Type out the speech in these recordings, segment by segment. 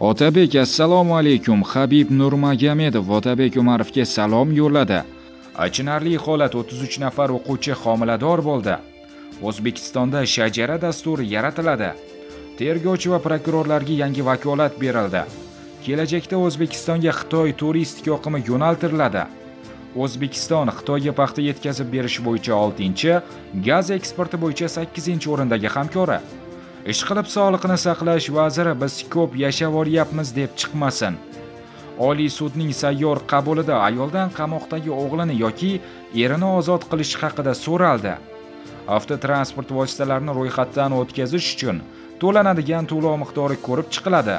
otabek assalomu alaykum. Habib nurmagomedov otabek umarovga salom yo'lladi. Achinarli holat 33 nafar o'quvchi homilador bo'ldi. O'zbekistonda shajara dasturi yaratiladi. Tergovchi va prokurorlarga yangi vakolat berildi. Kelajakda o'zbekistonga xitoy turistik oqimi yo'naltiriladi. O'zbekiston xitoyga paxta yetkazib berish bo'yicha 6 gaz eksporti bo'yicha 8 o'rindagi hamkori. Ishqilib sog'liqni saqlash vaziri biz ko'p yashab olyapmiz deb chiqmasin. Oliy sudning sayyor qabulida ayoldan qamoqdagi o'g'lini yoki erini ozod qilish haqida so'raldi. Avtotransport vositalarini ro'yxatdan o'tkazish uchun to'lanadigan to'lov miqdori ko'rib chiqiladi.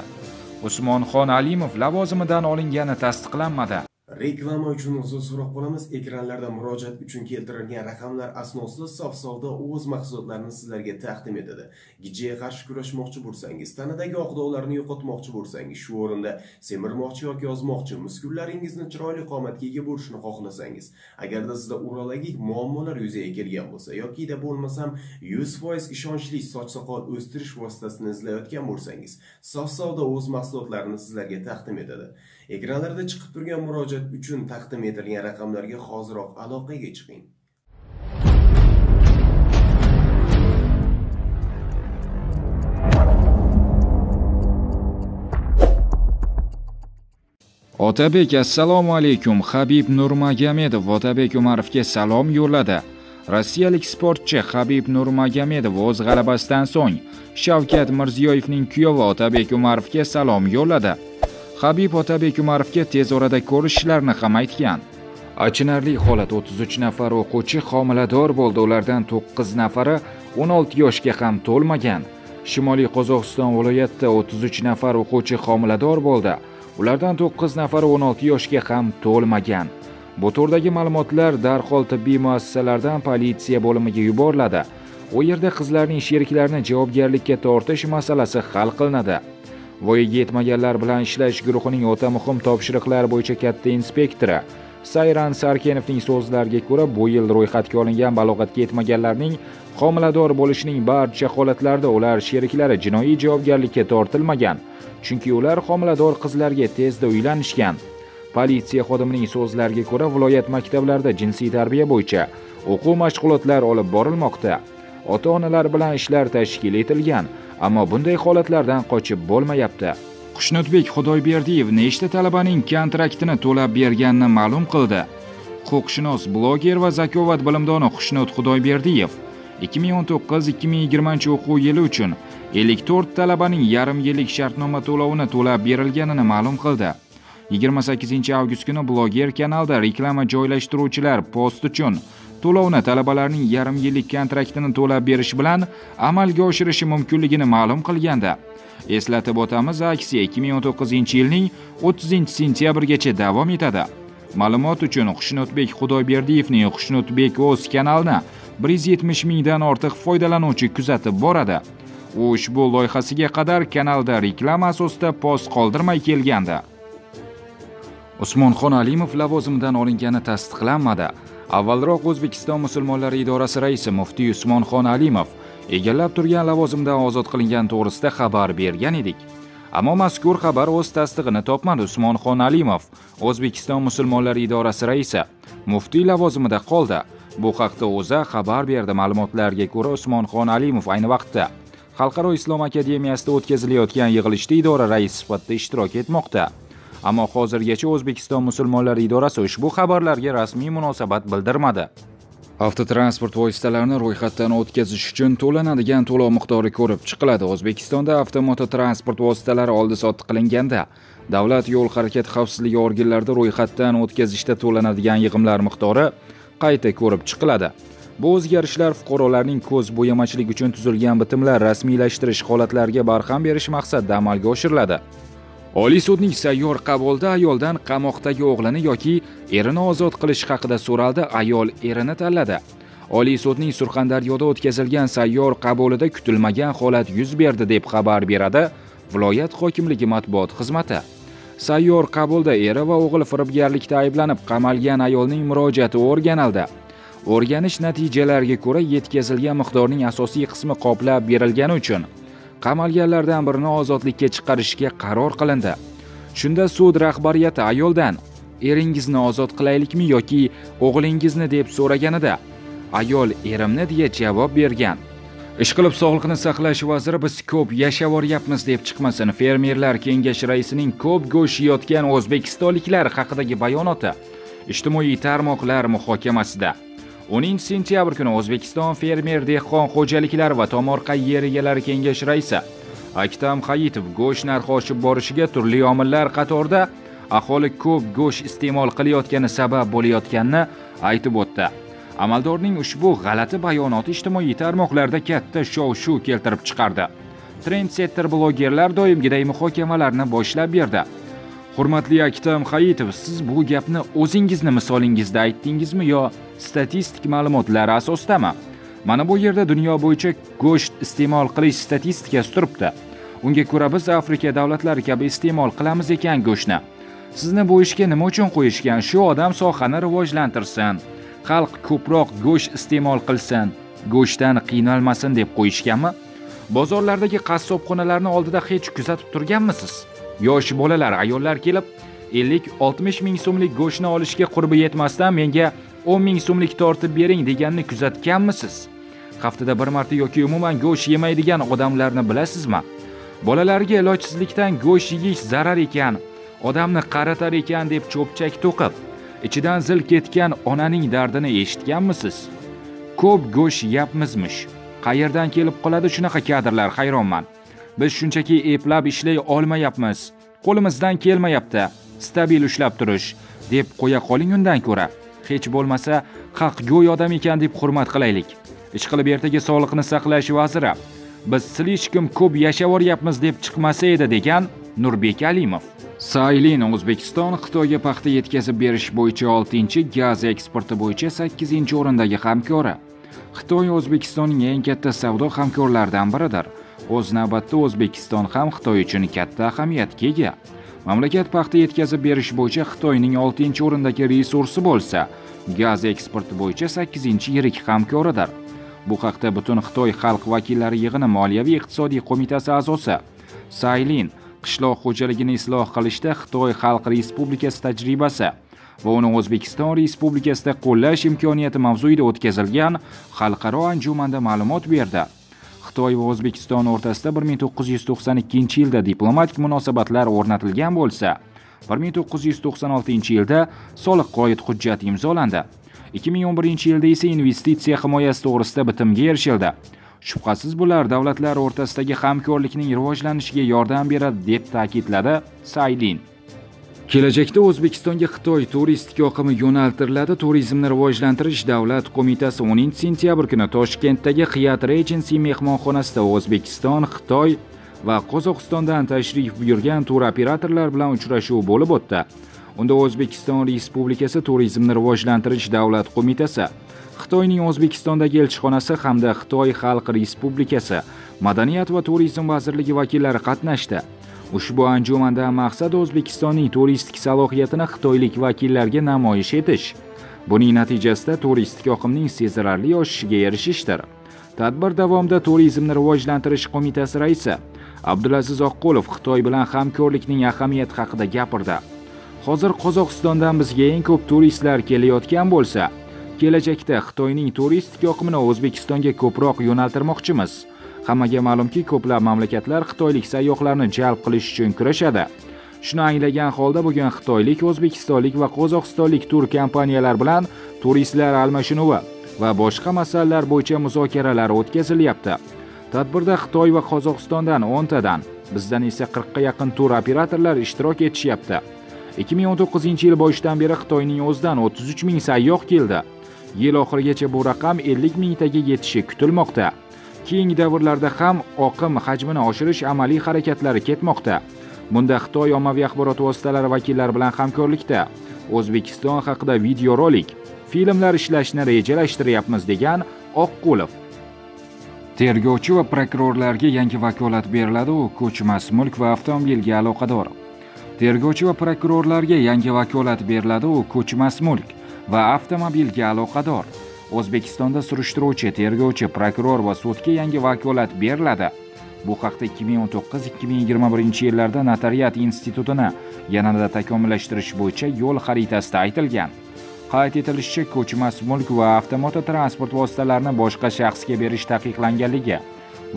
Usmonxon alimov lavozimidan olingani tasdiqlanmadi. Reklama uchun uzr so'roq qolamiz ekranlarda murojaat uchun keltirilgan raqamlar asnosida sof savdo o'z mahsulotlarini sizlarga taqdim etadi. Gijjaga qarshi kurashmoqchi bo'lsangiz tanadagi oq dog'larni yo'qotmoqchi bo'lsangiz shu o'rinda semirmoqchi yoki ozmoqchi muskullaringizni chiroyli qomatga ega bo'lishini xohlasangiz agarda sizda urologik muammolar yuzaga kelgan bo'lsa yokida bo'lmasam yuz foiz ishonchli soch soqol o'stirish vositasini izlayotgan bo'lsangiz sof savdo o'z mahsulotlarini sizlarga taqdim etadi. Ekranlarda chiqib turgan murojaat uchun taqdim etilgan raqamlarga hoziroq aloqaga chiqing. Otabek assalomu alaykum. Habib nurmagomedov otabek umarovga salom yo'lladi. Rossiyalik sportchi habib nurmagomedov o'z g'alabasidan so'ng shavkat mirziyoyevning kuyovi otabek umarovga salom yo'lladi. Habib otabek umarovga tez orada ko'rishishlarini ham aytgan. Achinarli holat 33 nafar o'quvchi homilador bo'ldi. Ulardan 9 nafari 16 yoshga ham to'lmagan. Shimoliy qozog'iston viloyatida 33 nafar o'quvchi homilador bo'ldi. Ulardan 9 nafari 16 yoshga ham to'lmagan. Bu turdagi ma'lumotlar darhol tibbiy muassasalardan politsiya bo'limiga yuboriladi. U yerda qizlarning sheriklarini javobgarlikka tortish masalasi hal qilinadi. Voyaga yetmaganlar bilan ishlash guruhining o'ta muhim topshiriqlari bo'yicha katta inspektori sayran sarkenovning so'zlariga ko'ra bu yil ro'yxatga olingan balog'atga yetmaganlarning homilador bo'lishining barcha holatlarida ular sheriklari jinoiy javobgarlikka tortilmagan chunki ular homilador qizlarga tezda uylanishgan. Politsiya xodimining so'zlariga ko'ra viloyat maktablarida jinsiy tarbiya bo'yicha o'quv mashg'ulotlari olib borilmoqda. Ota onalar bilan ishlar tashkil etilgan ammo bunday holatlardan qochib bo'lmayapti. Xushnudbek xudoyberdiyev nechta talabaning kontraktini to'lab berganini ma'lum qildi. Huquqshunos bloger va zakovat bilimdoni xushnud xudoyberdiyev 2019-2020 o'quv yili uchun 54 talabaning yarim yillik shartnoma to'lovini to'lab berilganini ma'lum qildi. 28 avgust kuni bloger kanalda reklama joylashtiruvchilar post uchun to'lovni talabalarning yarim yillik kontraktini to'lab berish bilan amalga oshirishi mumkinligini ma'lum qilganda eslatib o'tamiz aksiya 2019 yilning 30 sentyabrgacha davom etadi. Ma'lumot uchun xushnudbek xudoyberdiyevning xushnudbek o'z kanalini 170 mingdan ortiq foydalanuvchi kuzatib boradi. U ushbu loyihasiga qadar kanalda reklama asosida post qoldirmay kelgandi. Usmonxon alimov lavozimidan olingani tasdiqlanmadi. Avvalroq o'zbekiston musulmonlari idorasi raisi muftiy usmonxon alimov egallab turgan lavozimdan ozod qilingani to'g'risida xabar bergan edik. Ammo mazkur xabar o'z tasdig'ini topmadi usmonxon alimov o'zbekiston musulmonlari idorasi raisi. Muftiy lavozimida qoldi. Bu haqda o'za xabar berdi ma'lumotlarga ko'ra usmonxon alimov ayni vaqtda xalqaro islom akademiyasida o'tkazilayotgan yig'ilishda idora raisi sifatida ishtirok etmoqda. Ammo hozirgacha o'zbekiston musulmonlari idorasi ushbu xabarlarga rasmiy munosabat bildirmadi. Avtotransport vositalarini ro'yxatdan o'tkazish uchun to'lanadigan to'lov miqdori ko'rib chiqiladi. O'zbekistonda avtomototransport vositalari oldi sotdi qilinganda davlat yo'l harakati xavfsizligi organlarida ro'yxatdan o'tkazishda to'lanadigan yig'imlar miqdori qayta ko'rib chiqiladi. Bu o'zgarishlar fuqarolarning ko'z bo'yamachilik uchun tuzilgan bitimlar rasmiylashtirish holatlariga barham berish maqsadida amalga oshiriladi. Oliy sudning sayyor qabulida ayoldan qamoqdagi o'g'lini yoki erini ozod qilish haqida so'raldi ayol erini tanladi. Oliy sudning surxondaryoda o'tkazilgan sayyor qabulida kutilmagan holat yuz berdi deb xabar beradi viloyat hokimligi matbuot xizmati. Sayyor qabulda eri va o'g'li firibgarlikda ayblanib qamalgan ayolning murojaati o'rganildi. O'rganish natijalariga ko'ra yetkazilgan miqdorning asosiy qismi qoplab berilgani uchun qamalganlardan birini ozodlikka chiqarishga qaror qilindi. Shunda sud rahbariyati ayoldan eringizni ozod qilaylikmi yoki o'g'lingizni? deb so'raganida ayol erimni deya javob bergan. Ishqilib sog'liqni saqlash vaziri biz ko'p yashavoryapmiz deb chiqmasin fermerlar kengashi raisining ko'p go'sht yeyotgan o'zbekistonliklar haqidagi bayonoti ijtimoiy tarmoqlar muhokamasida. 10 sentyabr kuni o'zbekiston fermer dehqon xo'jaliklari va tomorqa yer egalari kengashi raisi aktam hayitov go'sht narxi oshib borishiga turli omillar qatorida aholi ko'p go'sht iste'mol qilayotgani sabab bo'layotganini aytib o'tdi. Amaldorning ushbu g'alati bayonoti ijtimoiy tarmoqlarda katta shov shuv keltirib chiqardi. Trendsetter blogerlar doimgiday muhokamalarni boshlab berdi. Hurmatli aktam hayitov siz bu gapni o'zingizni misolingizda aytdingizmi yo statistik ma'lumotlar asosidami mana bu yerda dunyo bo'yicha go'sht iste'mol qilish statistikasi turibdi. Unga ko'ra biz afrika davlatlari kabi iste'mol qilamiz ekan go'shtni. Sizni bu ishga nima uchun qo'yishgan? Shu odam sohani rivojlantirsin xalq ko'proq go'sht iste'mol qilsin go'shtdan qiynalmasin deb qo'yishganmi? Bozorlardagi qassobxonalarni oldida hech kuzatib turganmisiz? Yosh bolalar ayollar kelib 50-60 ming so'mlik go'shtni olishga qurbi yetmasdan menga 10 ming so'mlik tortib bering deganini kuzatganmisiz? Haftada bir marta yoki umuman go'sht yemaydigan odamlarni bilasizmi? Bolalarga ilojsizlikdan go'sht yeyish zarar ekan odamni qaratar ekan deb cho'pchak to'qib ichidan zil ketgan onaning dardini eshitganmisiz? Ko'p go'sht yeyapmizmish qayerdan kelib qoladi shunaqa kadrlar hayronman. Biz shunchaki eplab ishlay olmayapmiz. Qo'limizdan kelmayapti. Stabil ushlab turish deb qo'ya qoling undan ko'ra. Hech bo'lmasa haqgo'y odam ekan deb hurmat qilaylik. Ishqilib ertaga sog'liqni saqlash vaziri biz slishkim ko'p yashavoryapmiz deb chiqmasa edi degan nurbek alimov. Saylin o'zbekiston xitoyga paxta yetkazib berish bo'yicha oltinchi gaz eksporti bo'yicha sakkizinchi o'rindagi hamkori. Xitoy o'zbekistonning eng katta savdo hamkorlaridan biridir. O'z navbatida o'zbekiston ham xitoy uchun katta ahamiyatga ega. Mamlakat paxta yetkazib berish bo'yicha xitoyning oltinchi o'rindagi resursi bo'lsa gaz eksporti bo'yicha sakkizinchi yirik hamkoridir bu haqda butun xitoy xalq vakillari yig'ini moliyaviy iqtisodiy qo'mitasi a'zosi saylin qishloq xo'jaligini isloh qilishda xitoy xalq respublikasi tajribasi va uni o'zbekiston respublikasida qo'llash imkoniyati mavzuida o'tkazilgan xalqaro anjumanda ma'lumot berdi. Xitoy va o'zbekiston o'rtasida 1992 yilda diplomatik munosabatlar o'rnatilgan bo'lsa 1996 yilda soliqqa oid hujjat imzolandi. 2011 yilda esa investitsiya himoyasi to'g'risida bitimga erishildi. Shubhasiz bular davlatlar o'rtasidagi hamkorlikning rivojlanishiga yordam beradi deb ta'kidladi saylin. Kelajakda o'zbekistonga xitoy turistik oqimi yo'naltiriladi. Turizmni rivojlantirish davlat qo'mitasi 10 sentyabr kuni toshkentdagi hyatt regency mehmonxonasida o'zbekiston xitoy va qozog'istondan tashrif buyurgan turoperatorlar bilan uchrashuv bo'lib o'tdi. Unda o'zbekiston respublikasi turizmni rivojlantirish davlat qo'mitasi xitoyning o'zbekistondagi elchixonasi hamda xitoy xalq respublikasi madaniyat va turizm vazirligi vakillari qatnashdi. Ushbu anjumandan maqsad o'zbekistonning turistik salohiyatini xitoylik vakillarga namoyish etish. Buning natijasida turistik oqimning sezilarli oshishiga erishishdir. Tadbir davomida turizmni rivojlantirish qo'mitasi raisi abdulaziz oqqulov xitoy bilan hamkorlikning ahamiyati haqida gapirdi. Hozir qozog'istondan bizga eng ko'p turistlar kelayotgan bo'lsa kelajakda xitoyning turistik oqimini o'zbekistonga ko'proq yo'naltirmoqchimiz. Hammaga ma'lumki ko'plab mamlakatlar xitoylik sayyohlarni jalb qilish uchun kurashadi shuni anglagan holda bugun xitoylik o'zbekistonlik va qozog'istonlik tur kompaniyalar bilan turistlar almashinuvi va boshqa masalalar bo'yicha muzokaralar o'tkazilyapti. Tadbirda xitoy va qozog'istondan o'ntadan bizdan esa qirqqa yaqin tur operatorlar ishtirok etishyapti. 2019 yil boshidan beri xitoyning o'zidan 33 ming sayyoh keldi. Yil oxirigacha bu raqam 50 mingtaga yetishi kutilmoqda. Keyingi davrlarda ham oqim hajmini oshirish amaliy harakatlari ketmoqda. Bunda xitoy ommaviy axborot vositalari vakillari bilan hamkorlikda. O'zbekiston haqida videorolik filmlar ishlashni rejalashtiryapmiz degan oqqulov tergovchi va prokurorlarga yangi vakolat beriladi u ko'chmas mulk va avtomobilga aloqador. Tergovchi va prokurorlarga yangi vakolat beriladi u ko'chmas mulk va avtomobilga aloqador. O'zbekistonda surishtiruvchi tergovchi prokuror va sudga yangi vakolat beriladi. Bu haqda 2019-2021 yillarda notariat institutini yanada takomillashtirish bo'yicha yo'l xaritasida aytilgan. Qayd etilishicha ko'chmas mulk va avtomototransport vositalarini boshqa shaxsga berish taqiqlanganligi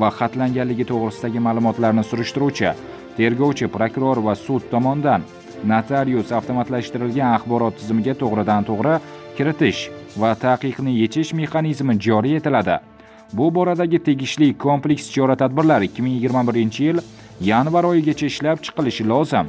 va xatlanganligi to'g'risidagi ma'lumotlarni surishtiruvchi tergovchi prokuror va sud tomonidan notarius avtomatlashtirilgan axborot tizimiga to'g'ridan to'g'ri kiritish va taqiqni yechish mexanizmi joriy etiladi. Bu boradagi tegishli kompleks chora tadbirlar 2021 yil yanvar oyigacha ishlab chiqilishi lozim.